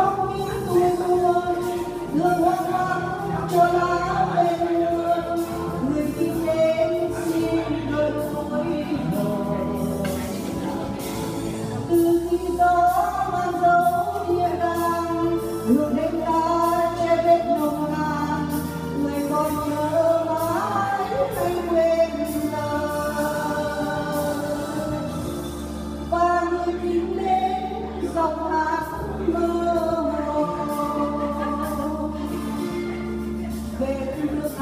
Só comigo.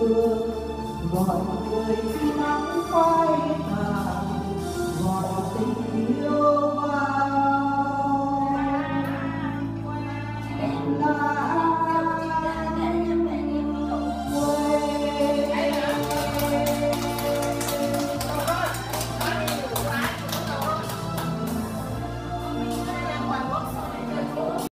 xưa mọi người cứ nắng phai